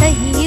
सही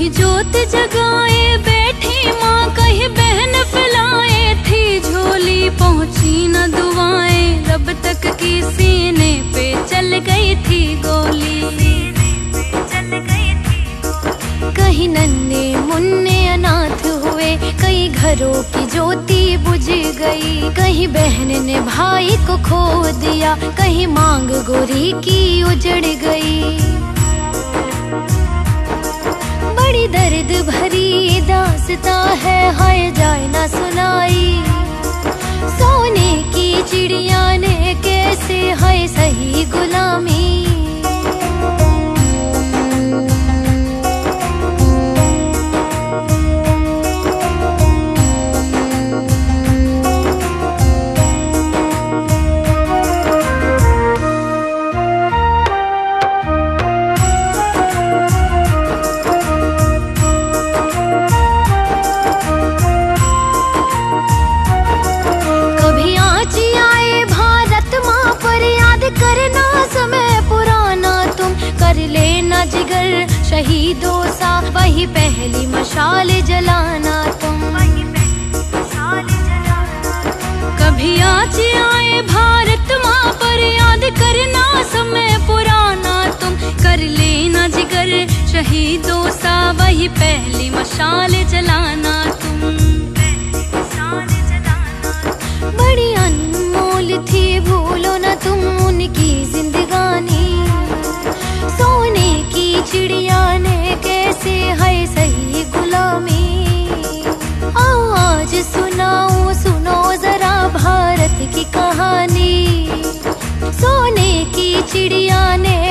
कहीं जोत जगाए, बैठी माँ कहीं बहन फैलाए थी झोली पहुँची न दुआएँ, रब तक की सीने पे चल गई थी गोली। कहीं नन्हे मुन्ने अनाथ हुए कई घरों की ज्योति बुझ गई, कहीं बहन ने भाई को खो दिया, कहीं मांग गोरी की उजड़ गई। दर्द भरी दासता है, हाय जाए ना सुनाई। सोने की चिड़िया ने कैसे है सही गुलामी वही पहली मशाल जलाना तुम। कभी आज आए भारत माँ पर याद करना समय पुराना तुम। कर लेना जिगर शहीदों सा वही पहली मशाल जलाना सुनाऊं सुनो जरा भारत की कहानी। सोने की चिड़िया ने